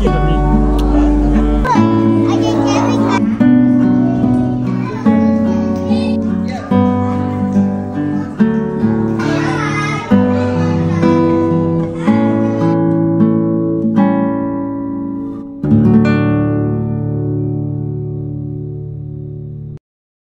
一ยู่